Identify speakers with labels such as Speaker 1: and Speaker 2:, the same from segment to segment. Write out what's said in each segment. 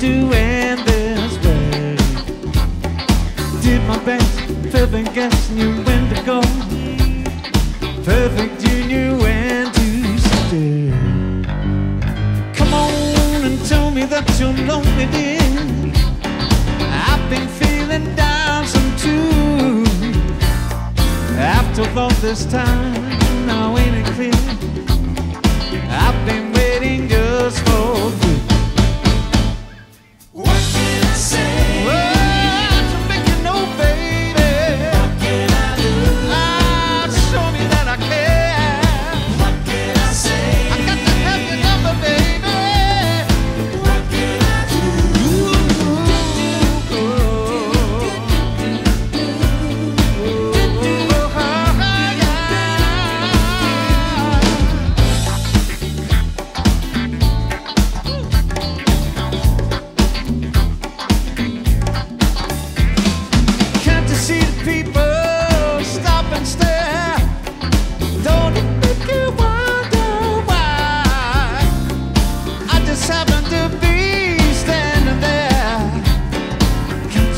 Speaker 1: do end this way. Did my best, perfect guess, knew when to go. Perfect, you knew when to stay. Come on and tell me that you're lonely, dear. I've been feeling down some too. After all this time, now ain't it clear?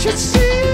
Speaker 1: you see?